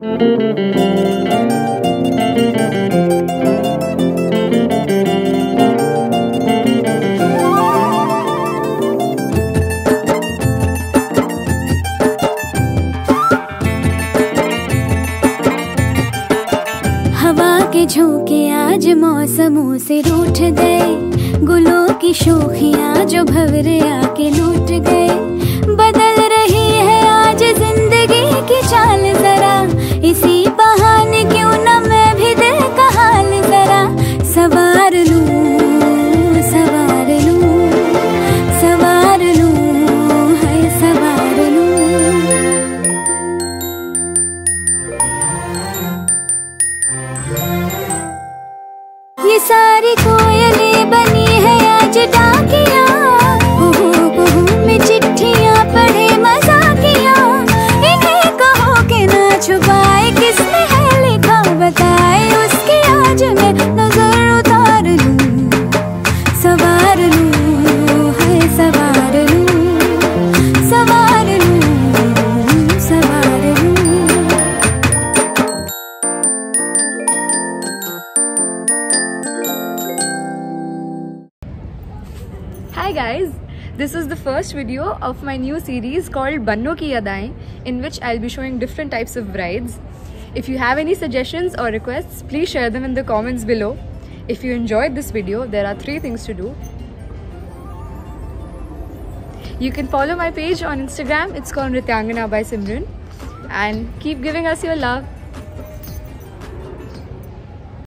हवा के झोंके आज मौसमों से रूठ गए। गुलों की शोखियाँ जो भवरे आके ये सारी कोयलें Hi guys, this is the first video of my new series called Banno Ki Yadaएं in which I'll be showing different types of brides. If you have any suggestions or requests, please share them in the comments below. If you enjoyed this video, there are three things to do. You can follow my page on Instagram, it's called Rityangana by Simran and keep giving us your love.